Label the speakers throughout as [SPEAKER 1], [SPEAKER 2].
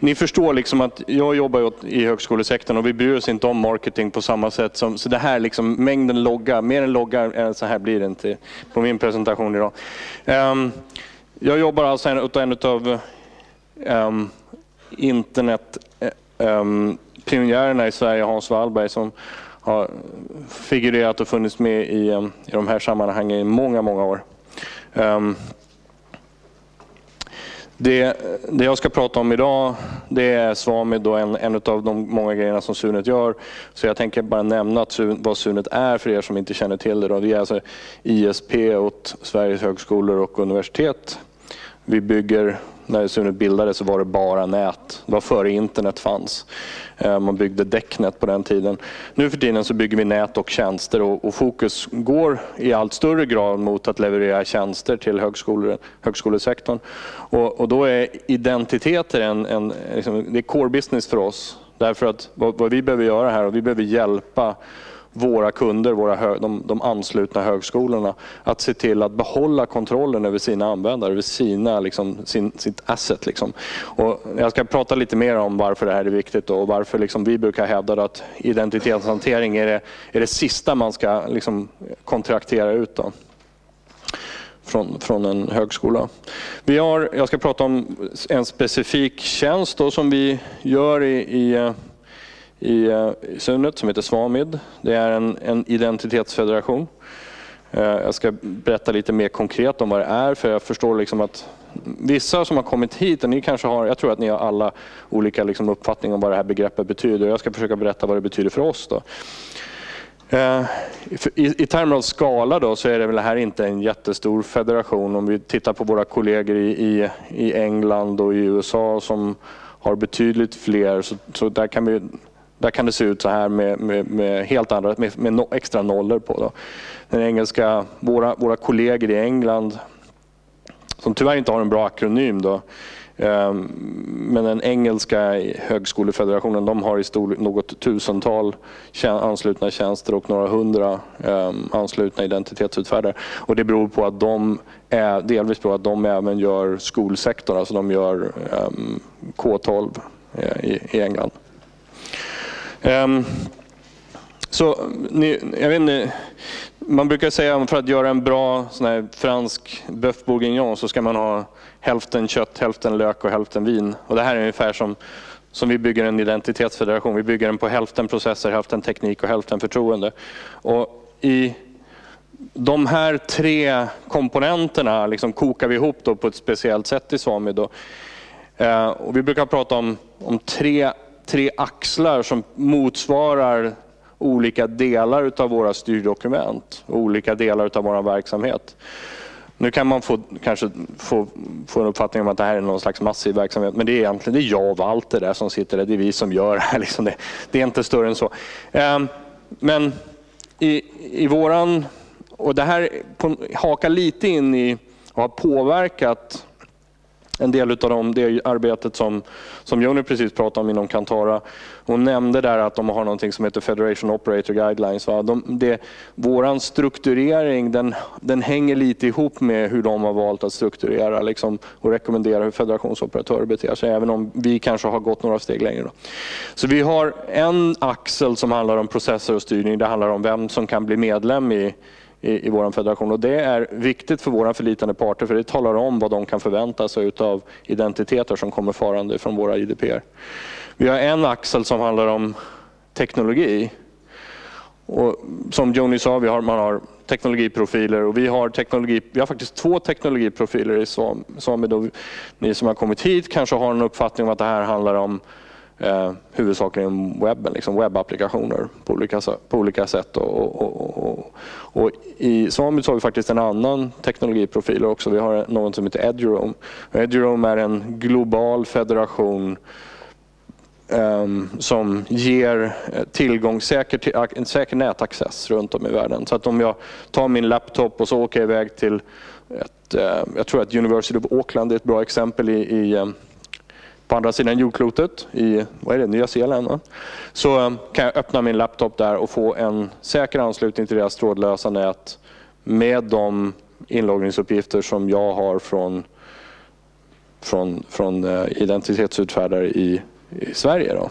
[SPEAKER 1] ni förstår liksom att jag jobbar i högskolesektorn och vi bryr oss inte om marketing på samma sätt. Som, så det här liksom, mängden loggar, mer än loggar än eh, så här blir det inte på min presentation idag. Um, jag jobbar alltså en, en av um, ehm, internet um, pionjärerna i Sverige, Hans Wallberg, som har figurerat och funnits med i, i de här sammanhangen i många, många år. Um, det, det, jag ska prata om idag det är Svamid och en, en av de många grejerna som Sunet gör. Så jag tänker bara nämna att, vad Sunet är för er som inte känner till det. Då. Vi är alltså ISP åt Sveriges högskolor och universitet. Vi bygger när Sunet bildades så var det bara nät. Det var före internet fanns. Eh, man byggde däcknät på den tiden. Nu för tiden så bygger vi nät och tjänster och, och fokus går i allt större grad mot att leverera tjänster till högskolor, högskolesektorn. Och, och då är identiteter en, en liksom, det är core business för oss. Därför att vad, vad vi behöver göra här, och vi behöver hjälpa våra kunder, våra de, de anslutna högskolorna, att se till att behålla kontrollen över sina användare, över sina, liksom, sin, sitt asset. Liksom. Och jag ska prata lite mer om varför det här är viktigt och varför liksom, vi brukar hävda att identitetshantering är det, är det sista man ska liksom, kontraktera ut. Då från, från en högskola. Vi har, jag ska prata om en specifik tjänst då, som vi gör i, i eh, i eh, Sunet som heter Svamid. Det är en, en identitetsfederation. Eh, jag ska berätta lite mer konkret om vad det är för jag förstår liksom att vissa som har kommit hit, och ni kanske har, jag tror att ni har alla olika liksom uppfattningar om vad det här begreppet betyder. Jag ska försöka berätta vad det betyder för oss. Då. Eh, I, I termer av skala då, så är det väl här inte en jättestor federation. Om vi tittar på våra kollegor i, i, i England och i USA som har betydligt fler, så, så där kan vi där kan det se ut så här med, med, med helt andra, med, med no, extra nollor på. Då. Den engelska, våra, våra kollegor i England, som tyvärr inte har en bra akronym, då, ehm, men den engelska högskolefederationen de har i stor, något tusental anslutna tjänster och några hundra ehm, anslutna identitetsutfärdare. Och det beror på att de är, delvis på att de även gör skolsektorn, alltså de gör ehm, K12 eh, i, i England. Ehm, så ni, jag vet inte, man brukar säga att för att göra en bra sån här fransk bœuf bourguignon så ska man ha hälften kött, hälften lök och hälften vin. Och det här är ungefär som, som vi bygger en identitetsfederation. Vi bygger den på hälften processer, hälften teknik och hälften förtroende. Och I de här tre komponenterna liksom kokar vi ihop då på ett speciellt sätt i Svami. Då. Ehm, och vi brukar prata om, om tre tre axlar som motsvarar olika delar av våra styrdokument och olika delar av vår verksamhet. Nu kan man få, kanske få, få en uppfattning om att det här är någon slags massiv verksamhet, men det är egentligen det är jag och Walter där som sitter där. Det är vi som gör det här. Liksom det, det är inte större än så. Ehm, men i, i våran, och det här hakar lite in i och har påverkat en del av dem, det arbetet som, som Joni precis pratade om inom Kantara. Hon nämnde där att de har något som heter Federation Operator Guidelines. Va? De, det, våran strukturering den, den hänger lite ihop med hur de har valt att strukturera liksom, och rekommendera hur federationsoperatörer beter sig, även om vi kanske har gått några steg längre. Då. Så vi har en axel som handlar om processer och styrning. Det handlar om vem som kan bli medlem i i, i vår federation. Och det är viktigt för våra förlitande parter för det talar om vad de kan förvänta sig av identiteter som kommer farande från våra IDPR. Vi har en axel som handlar om teknologi. Och som Joni sa, vi har, man har teknologiprofiler och vi har, teknologi, vi har faktiskt två teknologiprofiler i Sami. Ni som har kommit hit kanske har en uppfattning om att det här handlar om eh, huvudsakligen webben, liksom webbapplikationer på olika, på olika sätt. Och, och, och, och I Samit har vi faktiskt en annan teknologiprofil också. Vi har något som heter Edurome. Edurome är en global federation ehm, som ger eh, tillgång, säker, säker nätaccess runt om i världen. Så att om jag tar min laptop och så åker jag iväg till ett, eh, jag tror att University of Auckland är ett bra exempel i, i eh, på andra sidan jordklotet i vad är det, Nya Zeeland. Så eh, kan jag öppna min laptop där och få en säker anslutning till deras trådlösa nät med de inloggningsuppgifter som jag har från från, från eh, identitetsutfärdare i, i Sverige. Då.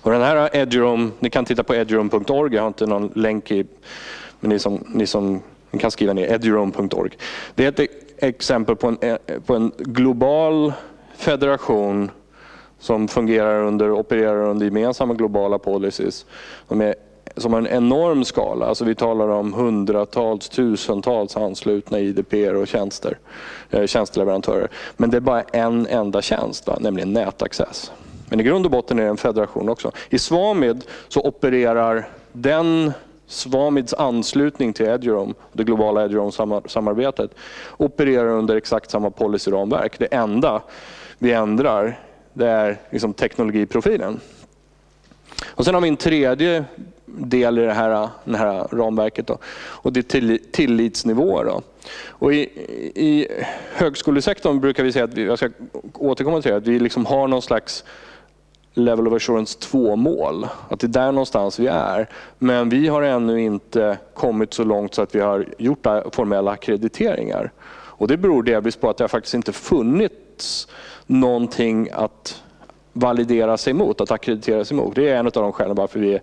[SPEAKER 1] Och den här Eduroam, ni kan titta på eduroam.org, jag har inte någon länk i, men ni som, ni som ni kan skriva ner eduroam.org. Det är ett exempel på en, eh, på en global federation som fungerar under, opererar under gemensamma globala policies. De är, som har en enorm skala. Alltså vi talar om hundratals, tusentals anslutna IDP och tjänster, eh, tjänsteleverantörer. Men det är bara en enda tjänst, va? nämligen nätaccess. Men i grund och botten är det en federation också. I Svamid så opererar den Svamids anslutning till Eduroam, det globala Eduroam-samarbetet, opererar under exakt samma policyramverk. Det enda vi ändrar det är liksom teknologiprofilen. Och sen har vi en tredje del i det här, det här ramverket då, och det är tillitsnivåer. Då. Och i, I högskolesektorn brukar vi säga att vi, jag ska återkomma till det, att vi liksom har någon slags Level of Assurance 2-mål. Att det är där någonstans vi är. Men vi har ännu inte kommit så långt så att vi har gjort formella akkrediteringar. Och det beror delvis på att det har faktiskt inte funnits någonting att validera sig mot, att akkreditera sig mot. Det är en av de skälen varför vi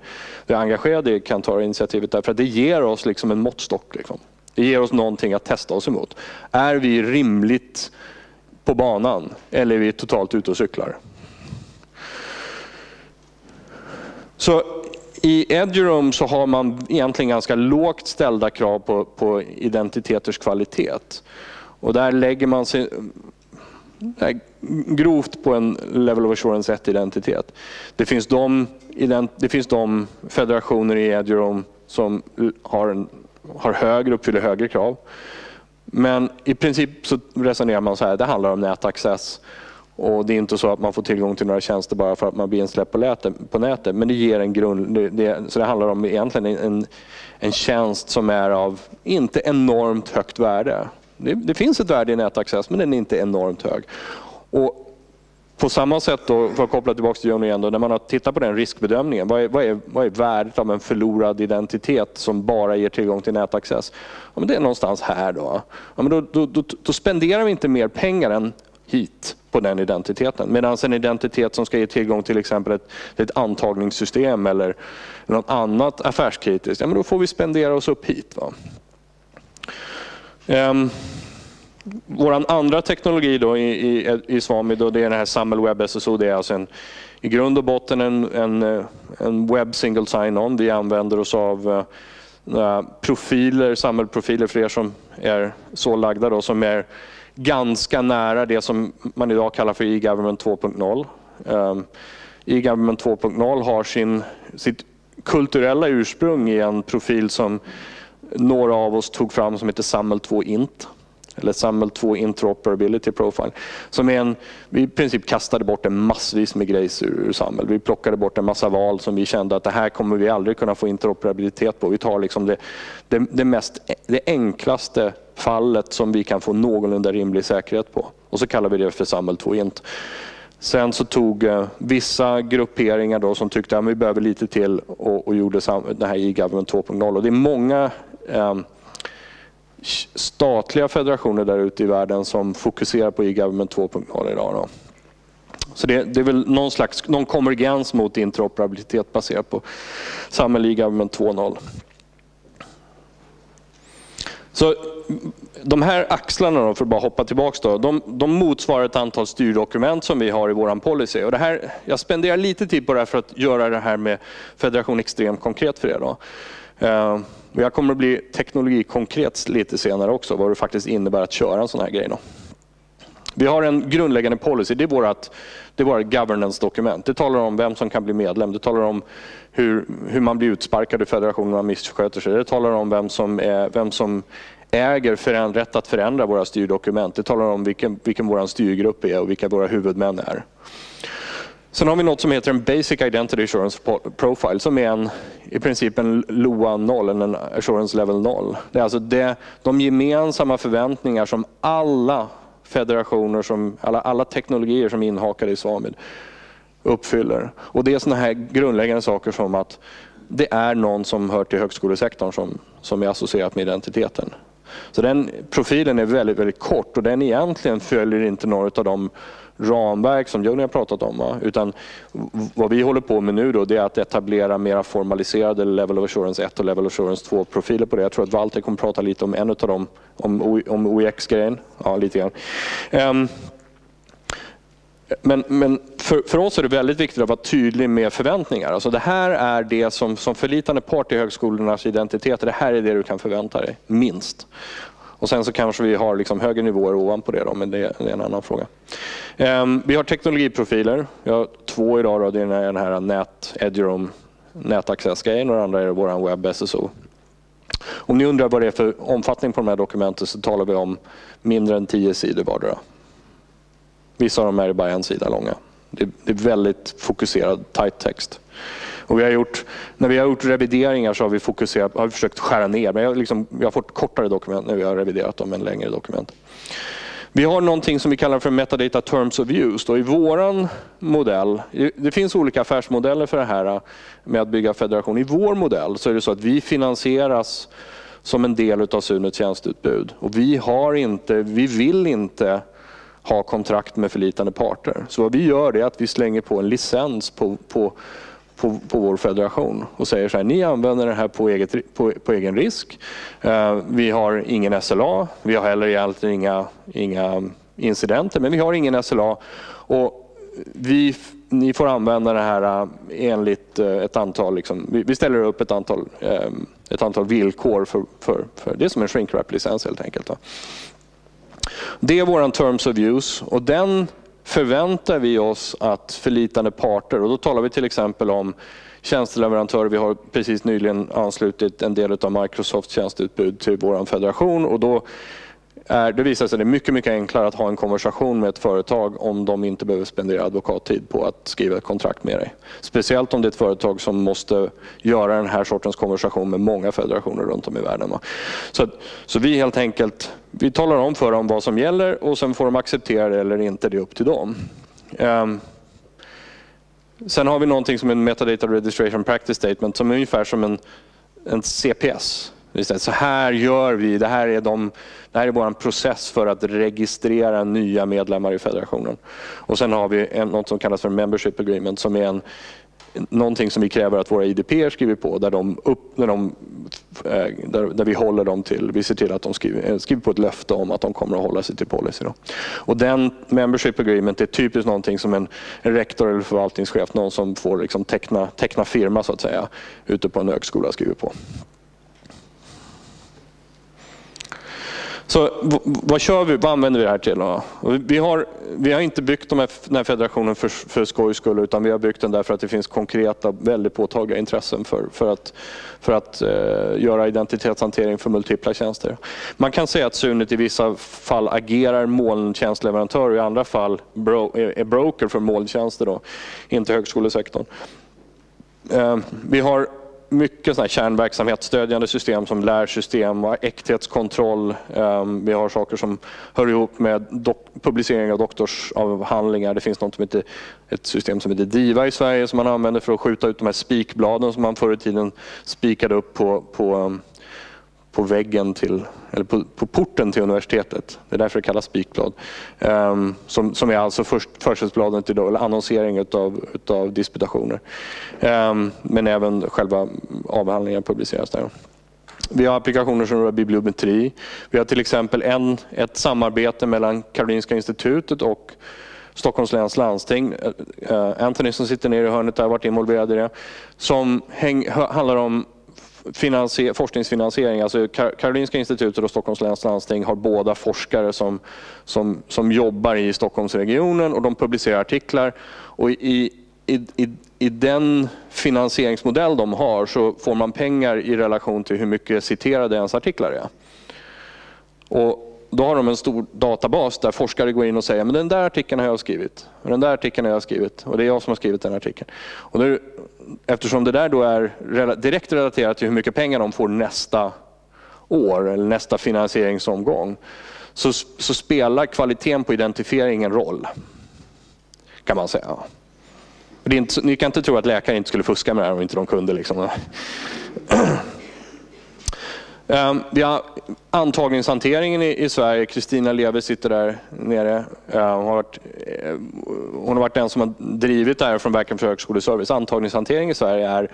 [SPEAKER 1] är, engagerade i Kantar-initiativet. Därför att det ger oss liksom en måttstock. Liksom. Det ger oss någonting att testa oss emot. Är vi rimligt på banan eller är vi totalt ute och cyklar? Så i Eduroam så har man egentligen ganska lågt ställda krav på, på identiteters kvalitet. Och där lägger man sig grovt på en level of assurance 1-identitet. Det finns de, det finns de federationer i Eduroam som har, en, har högre, uppfyller högre krav. Men i princip så resonerar man så här, det handlar om nätaccess. Och det är inte så att man får tillgång till några tjänster bara för att man blir insläppt på nätet. På nätet men det ger en grund. Det, så det handlar om egentligen en, en tjänst som är av inte enormt högt värde. Det, det finns ett värde i nätaccess men den är inte enormt hög. Och på samma sätt, då, för att koppla tillbaka till Johnny igen, då, när man har tittat på den riskbedömningen, vad är, vad, är, vad är värdet av en förlorad identitet som bara ger tillgång till nätaccess? Ja, men det är någonstans här. Då. Ja, men då, då, då, då spenderar vi inte mer pengar än hit på den identiteten. Medan en identitet som ska ge tillgång till exempel ett, ett antagningssystem eller något annat affärskritiskt, ja, men då får vi spendera oss upp hit. Va? Ehm, um, vår andra teknologi då i, i, i Svami då, det är den här SAML Web SSO. Det är alltså en, i grund och botten en, en, en webb single sign-on. Vi använder oss av uh, profiler, samhällsprofiler för er som är så lagda då, som är ganska nära det som man idag kallar för e-government 2.0. Um, ehm, e-government 2.0 har sin, sitt kulturella ursprung i en profil som några av oss tog fram som heter SAML 2 int eller SAML 2 Interoperability Profile. Som är en, vi i princip kastade bort en massvis med grejs ur, ur SAML. Vi plockade bort en massa val som vi kände att det här kommer vi aldrig kunna få interoperabilitet på. Vi tar liksom det, det, det, mest, det enklaste fallet som vi kan få någorlunda rimlig säkerhet på. Och så kallar vi det för SAML 2 int. Sen så tog eh, vissa grupperingar då som tyckte att vi behöver lite till och, och gjorde det här e-government 2.0. Och det är många Ehm, statliga federationer där ute i världen som fokuserar på e-government 2.0 idag. Då. Så det, det, är väl någon slags någon konvergens mot interoperabilitet baserat på samhälle e-government 2.0. Så mm, de här axlarna, då, för att bara hoppa tillbaka, då, de, de motsvarar ett antal styrdokument som vi har i vår policy. Och det här, jag spenderar lite tid på det här för att göra det här med federation extremt konkret för er. Då. Ehm, jag kommer att bli teknologikonkret lite senare också, vad det faktiskt innebär att köra en sån här grej. Då. Vi har en grundläggande policy, det är vårt, det är vårt governance-dokument. Det talar om vem som kan bli medlem, det talar om hur, hur man blir utsparkad ur federationen om man missköter sig. Det talar om vem som, är, vem som äger för rätt att förändra våra styrdokument. Det talar om vilken, vilken vår styrgrupp är och vilka våra huvudmän är. Sen har vi något som heter en Basic Identity Assurance Profile som är en, i princip en LOA 0, en Assurance Level 0. Det är alltså det, de gemensamma förväntningar som alla federationer, som, alla, alla teknologier som är inhakade i SAMID uppfyller. Och det är sådana här grundläggande saker som att det är någon som hör till högskolesektorn som, som är associerat med identiteten. Så den profilen är väldigt, väldigt kort och den egentligen följer inte några av de ramverk som Johnny har pratat om. Va? Utan vad vi håller på med nu då, det är att etablera mera formaliserade Level of Assurance 1 och Level of Assurance 2-profiler på det. Jag tror att Walter kommer prata lite om en av dem, om, om OEX-grejen. Ja, lite grann. Um, men, men för, för, oss är det väldigt viktigt att vara tydlig med förväntningar. Alltså det här är det som, som förlitande part i högskolornas identitet, Det här är det du kan förvänta dig, minst. Och sen så kanske vi har liksom högre nivåer ovanpå det, då, men det, det är en annan fråga. Um, vi har teknologiprofiler. Vi har två idag. Då. Det är den här Nät, Eduroam, nätaccess-grejen och den andra är vår webb SSO. Om ni undrar vad det är för omfattning på de här dokumenten så talar vi om mindre än tio sidor vardera. Vissa av dem är bara en sida långa. Det är väldigt fokuserad, tight text. Och vi har gjort, när vi har gjort revideringar så har vi, fokuserat, har vi försökt skära ner. Men jag liksom, vi har fått kortare dokument när vi har reviderat dem än längre dokument. Vi har någonting som vi kallar för Metadata Terms of Use. Då I vår modell, det finns olika affärsmodeller för det här med att bygga federation. I vår modell så är det så att vi finansieras som en del av Sunets tjänsteutbud. Och vi, har inte, vi vill inte ha kontrakt med förlitande parter. Så vad vi gör är att vi slänger på en licens på, på, på, på vår federation och säger så här, ni använder det här på, eget, på, på egen risk. Eh, vi har ingen SLA, vi har heller egentligen inga, inga incidenter, men vi har ingen SLA. Och vi, ni får använda det här eh, enligt eh, ett antal, liksom, vi ställer upp ett antal, eh, ett antal villkor för, för, för det är som en shrink licens helt enkelt. Det är vår terms of use och den förväntar vi oss att förlitande parter, och då talar vi till exempel om tjänsteleverantörer. Vi har precis nyligen anslutit en del av Microsofts tjänsteutbud till vår federation och då är, det visar sig att det är mycket, mycket enklare att ha en konversation med ett företag om de inte behöver spendera advokattid på att skriva ett kontrakt med dig. Speciellt om det är ett företag som måste göra den här sortens konversation med många federationer runt om i världen. Så, så vi helt enkelt vi talar om för dem vad som gäller och sen får de acceptera det eller inte, det är upp till dem. Um, sen har vi någonting som en Metadata Registration Practice Statement som är ungefär som en, en CPS. Så här gör vi, det här är, de, det här är vår process för att registrera nya medlemmar i federationen. Och sen har vi en, något som kallas för Membership Agreement som är en, någonting som vi kräver att våra IDP skriver på där, de upp, där, de, eh, där, där, vi håller dem till, vi ser till att de skriver, eh, skriver på ett löfte om att de kommer att hålla sig till policy. Då. Och den membership agreement är typiskt någonting som en, en rektor eller förvaltningschef, någon som får liksom teckna, teckna firma så att säga, ute på en högskola skriver på. Så vad kör vi? Vad använder vi det här till? Vi, har, vi har inte byggt de här, den här federationen för, för skojs skull utan vi har byggt den därför att det finns konkreta, väldigt påtagliga intressen för, för att, för att eh, göra identitetshantering för multipla tjänster. Man kan säga att Sunet i vissa fall agerar molntjänstleverantör och i andra fall bro, eh, är broker för molntjänster, då, inte högskolesektorn. Eh, vi har mycket såna kärnverksamhetsstödjande system som lärsystem och äkthetskontroll. Ehm, vi har saker som hör ihop med publicering av doktorsavhandlingar. Det finns något som heter, ett system som heter DIVA i Sverige som man använder för att skjuta ut de här spikbladen som man förr i tiden spikade upp på, på ehm, på väggen till, eller på, på, porten till universitetet. Det är därför det kallas spikblad. Um, som, som är alltså först, till eller annonsering utav, utav disputationer. Um, men även själva avhandlingen publiceras där. Vi har applikationer som rör bibliometri. Vi har till exempel en, ett samarbete mellan Karolinska institutet och Stockholms läns landsting. Ehm, eh, Anthony som sitter nere i hörnet där har varit involverad i det. Som häng, handlar om forskningsfinansiering. Alltså Karolinska institutet och Stockholms läns landsting har båda forskare som, som, som jobbar i Stockholmsregionen och de publicerar artiklar. Och i, i, i, I den finansieringsmodell de har så får man pengar i relation till hur mycket citerade ens artiklar är. Och då har de en stor databas där forskare går in och säger men den där artikeln har jag skrivit. Och den där artikeln har jag skrivit. Och det är jag som har skrivit den artikeln. Och nu, eftersom det där då är direkt relaterat till hur mycket pengar de får nästa år eller nästa finansieringsomgång så, så spelar kvaliteten på identifieringen roll. Kan man säga. Det är inte, ni kan inte tro att läkare inte skulle fuska med det här om inte de kunde. Liksom. Ehm, vi har antagningshanteringen i Sverige. Kristina Leve sitter där nere. Ehm, hon har, varit, eh, hon har varit den som har drivit det här från Verken för högskoleservice. Antagningshantering i Sverige är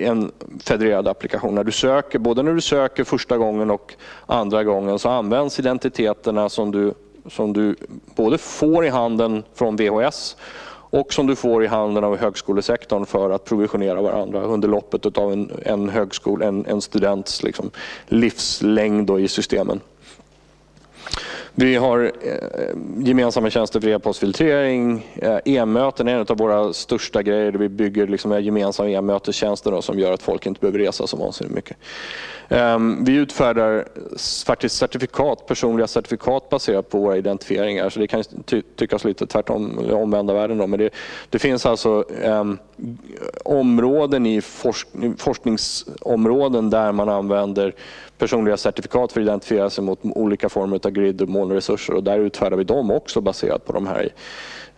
[SPEAKER 1] en federerad applikation. När du söker, både när du söker första gången och andra gången så används identiteterna som du, som du både får i handen från VHS och som du får i handen av högskolesektorn för att provisionera varandra under loppet av en, en, högskol, en, en students liksom, livslängd i systemen. Vi har eh, gemensamma tjänster för e-postfiltrering. Eh, e-möten är en av våra största grejer. Vi bygger liksom gemensamma e-mötestjänster som gör att folk inte behöver resa så vansinnigt mycket. Ehm, vi utfärdar faktiskt certifikat, personliga certifikat baserat på våra identifieringar. Så det kan ty tyckas lite tvärtom, omvända världen. Då. Men det, det finns alltså um, områden i forsk forskningsområden där man använder personliga certifikat för att identifiera sig mot olika former av grid och molnresurser och där utfärdar vi dem också baserat på de här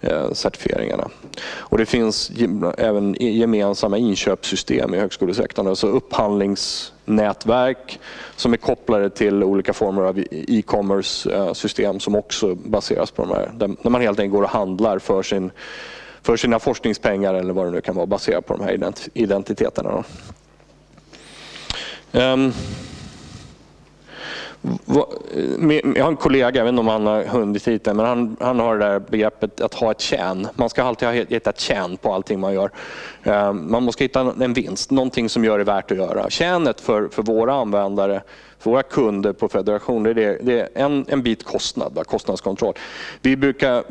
[SPEAKER 1] Eh, certifieringarna. Och det finns även gemensamma inköpssystem i högskolesektorn, alltså upphandlingsnätverk som är kopplade till olika former av e-commerce eh, system som också baseras på de här, där man helt enkelt går och handlar för, sin, för sina forskningspengar eller vad det nu kan vara baserat på de här identiteterna. Um, jag har en kollega, jag vet inte om han har hunnit hit men han, han har det där begreppet att ha ett tjän. Man ska alltid ha ett tjän på allting man gör. Ehm, man måste hitta en vinst, någonting som gör det värt att göra. Tjänet för, för våra användare, för våra kunder på Federation, det är, det är en, en bit kostnad, kostnadskontroll. Vi brukar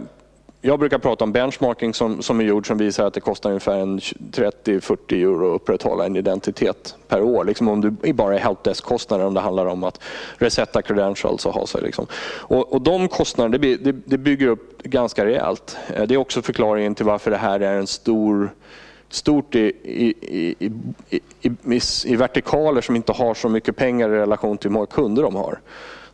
[SPEAKER 1] jag brukar prata om benchmarking som, som är gjord som visar att det kostar ungefär 30-40 euro att upprätthålla en identitet per år. Liksom om du bara är helpdesk-kostnader om det handlar om att resetta credentials och ha sig. Liksom. Och, och de kostnaderna det, det, det bygger upp ganska rejält. Eh, det är också förklaringen till varför det här är en stor stort i, i, i, i, i vertikaler som inte har så mycket pengar i relation till hur många kunder de har.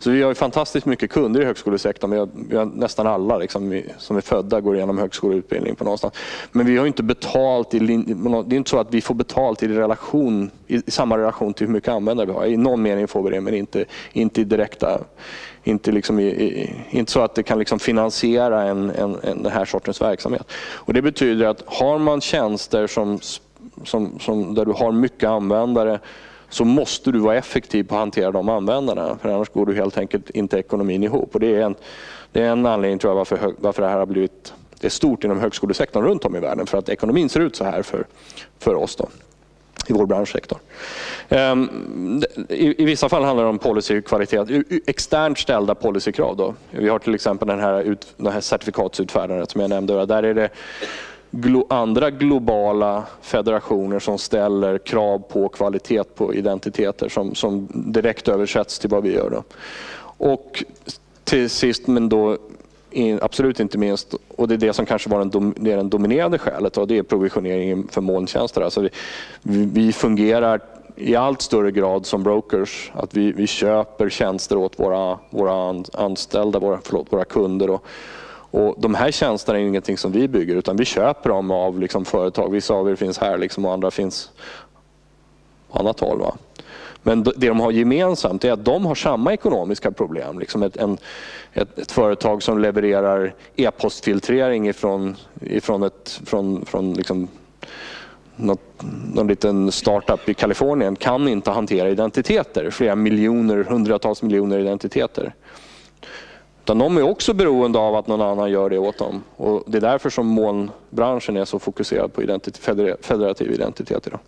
[SPEAKER 1] Så vi har ju fantastiskt mycket kunder i högskolesektorn. Vi har, vi har nästan alla liksom, som är födda går igenom högskoleutbildning på någonstans. Men vi har inte betalt, i, det är inte så att vi får betalt i, relation, i samma relation till hur mycket användare vi har. I någon mening får vi det men inte, inte i direkta inte, liksom i, i, inte så att det kan liksom finansiera en, en, en, den här sortens verksamhet. Och Det betyder att har man tjänster som, som, som, där du har mycket användare så måste du vara effektiv på att hantera de användarna. För annars går du helt enkelt inte ekonomin ihop. Och det, är en, det är en anledning tror jag varför, varför det här har blivit det är stort inom högskolesektorn runt om i världen. För att ekonomin ser ut så här för, för oss. Då i vår branschsektor. Ehm, I, I, vissa fall handlar det om policykvalitet, externt ställda policykrav. Då. Vi har till exempel den här, ut, den här certifikatsutfärdandet som jag nämnde. Där är det glo, andra globala federationer som ställer krav på kvalitet på identiteter som, som direkt översätts till vad vi gör. Då. Och till sist, men då absolut inte minst, och det är det som kanske var den, det är den dominerande skälet, och det är provisioneringen för molntjänster. Alltså vi, vi fungerar i allt större grad som brokers. Att vi, vi köper tjänster åt våra, våra anställda, våra, förlåt, våra kunder. Och, och de här tjänsterna är ingenting som vi bygger utan vi köper dem av liksom företag. Vissa av er finns här liksom och andra finns på annat håll. Va? Men det de har gemensamt är att de har samma ekonomiska problem. Liksom ett, en, ett, ett företag som levererar e-postfiltrering ifrån, ifrån, ett, från, från liksom något, någon liten startup i Kalifornien kan inte hantera identiteter. Flera miljoner, hundratals miljoner identiteter. Utan de är också beroende av att någon annan gör det åt dem. Och det är därför som molnbranschen är så fokuserad på identitet, federativ identitet idag.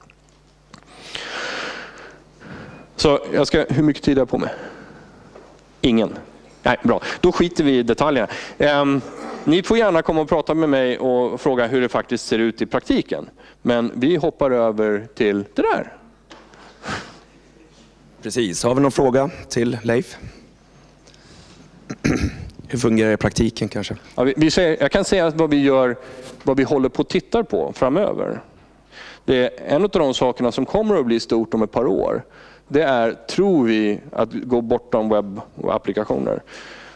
[SPEAKER 1] Så jag ska, hur mycket tid har jag på mig? Ingen? Nej, bra. Då skiter vi i detaljerna. Um, ni får gärna komma och prata med mig och fråga hur det faktiskt ser ut i praktiken. Men vi hoppar över till det där.
[SPEAKER 2] Precis. Har vi någon fråga till Leif? Hur fungerar det i praktiken kanske?
[SPEAKER 1] Ja, vi, vi säger, jag kan säga vad vi gör, vad vi håller på att titta på framöver. Det är en av de sakerna som kommer att bli stort om ett par år det är, tror vi, att gå bortom webbapplikationer.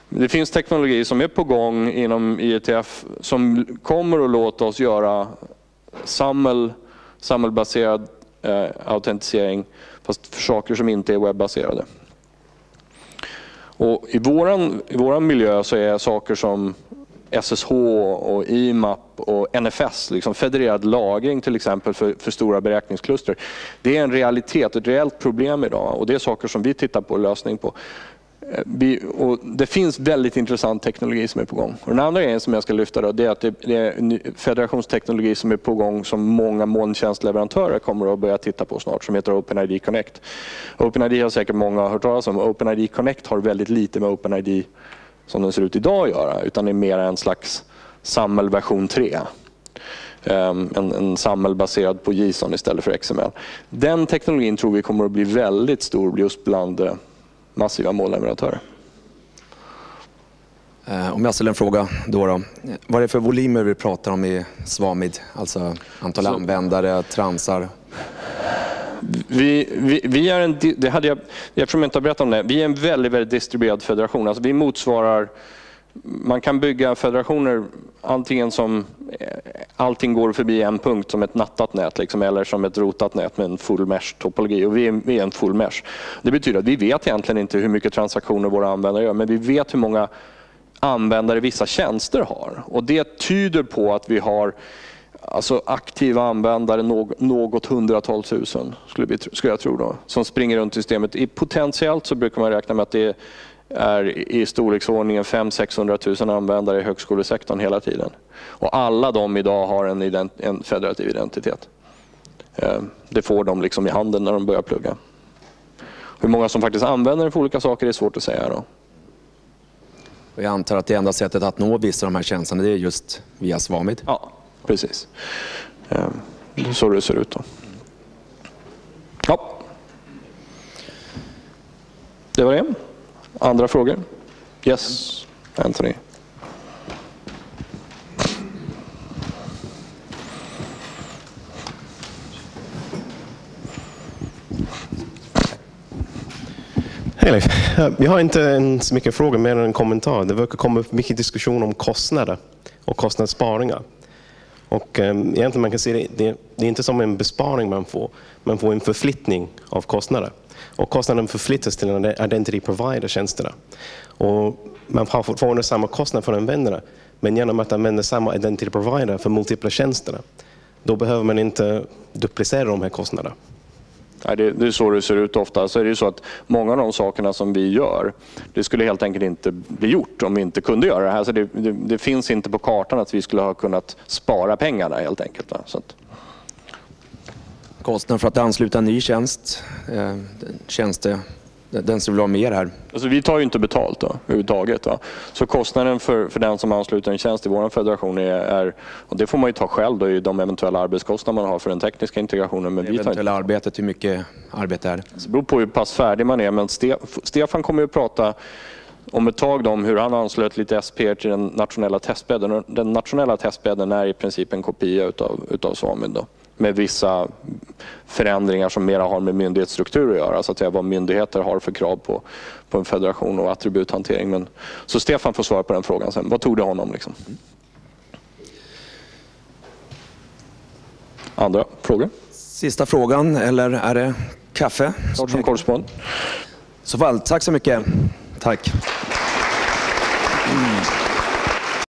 [SPEAKER 1] Det finns teknologi som är på gång inom IETF som kommer att låta oss göra samhäll, samhällbaserad eh, autentisering fast för saker som inte är webbaserade. Och I vår i våran miljö så är saker som SSH och IMAP och NFS, liksom federerad lagring till exempel för, för stora beräkningskluster. Det är en realitet, ett reellt problem idag och det är saker som vi tittar på lösning på. Eh, vi, och det finns väldigt intressant teknologi som är på gång. Och den andra grejen som jag ska lyfta då, det är att det, det är federationsteknologi som är på gång som många molntjänstleverantörer kommer att börja titta på snart som heter OpenID Connect. OpenID har säkert många hört talas om. OpenID Connect har väldigt lite med OpenID som den ser ut idag att göra utan det är mer en slags SAML version 3. Ehm, en, en SAML baserad på JSON istället för XML. Den teknologin tror vi kommer att bli väldigt stor just bland eh, massiva molnleverantörer.
[SPEAKER 2] Eh, om jag ställer en fråga då, då. Vad är det för volymer vi pratar om i Svamid? Alltså antal Så. användare, transar?
[SPEAKER 1] Vi, vi, vi, är en, det hade jag, jag tror jag inte har berättat om det, vi är en väldigt, väldigt distribuerad federation. Alltså vi motsvarar, man kan bygga federationer antingen som eh, allting går förbi en punkt som ett nattat nät liksom, eller som ett rotat nät med en full mesh-topologi. Och vi är, vi är en full mesh. Det betyder att vi vet egentligen inte hur mycket transaktioner våra användare gör men vi vet hur många användare vissa tjänster har. Och Det tyder på att vi har alltså aktiva användare, något hundratal tusen skulle, vi, skulle jag tro, då, som springer runt i systemet. I potentiellt så brukar man räkna med att det är i storleksordningen 500-600 000 användare i högskolesektorn hela tiden. Och alla de idag har en, ident en federativ identitet. Eh, det får de liksom i handen när de börjar plugga. Hur många som faktiskt använder den för olika saker är svårt att säga. Då.
[SPEAKER 2] Jag antar att det enda sättet att nå vissa av de här tjänsterna det är just via Svamid?
[SPEAKER 1] Ja, precis. Det är så det ser ut. Då. Ja. Det var det. Andra frågor? Yes, Anthony.
[SPEAKER 3] Hej Leif. Eh, Jag har inte så mycket frågor, mer än en kommentar. Det verkar komma upp mycket diskussion om kostnader och kostnadssparingar. Och, eh, egentligen man kan se det, det, det är inte som en besparing man får, man får en förflyttning av kostnader. Och kostnaden förflyttas till en identity provider-tjänsterna. Och man har fortfarande samma kostnad för användarna men genom att använda samma identity provider för multipla tjänsterna, då behöver man inte duplicera de här kostnaderna.
[SPEAKER 1] Nej, det, det är så det ser ut ofta. Så är det så att många av de sakerna som vi gör, det skulle helt enkelt inte bli gjort om vi inte kunde göra det här. Så det, det, det finns inte på kartan att vi skulle ha kunnat spara pengarna helt enkelt. Så att...
[SPEAKER 2] Kostnaden för att ansluta en ny tjänst, eh, tjänste den som vill ha mer här.
[SPEAKER 1] Alltså, vi tar ju inte betalt då, överhuvudtaget. Va? Så kostnaden för, för den som ansluter en tjänst i vår federation är, är, och det får man ju ta själv, då, de eventuella arbetskostnader man har för den tekniska integrationen.
[SPEAKER 2] Men det eventuella inte... arbetet, hur mycket arbete är det?
[SPEAKER 1] Det beror på hur pass färdig man är, men Stefan kommer ju prata om ett tag om hur han anslöt lite SP till den nationella testbädden. Den nationella testbädden är i princip en kopia utav, utav Svamed. Då med vissa förändringar som mera har med myndighetsstruktur att göra. Så att säga, vad myndigheter har för krav på, på en federation och attributhantering. Men, så Stefan får svara på den frågan sen. Vad tog det honom? Liksom? Andra frågor?
[SPEAKER 2] Sista frågan, eller är det kaffe?
[SPEAKER 1] Klart som korrespondent.
[SPEAKER 2] Så fall, tack så mycket. Tack. Mm.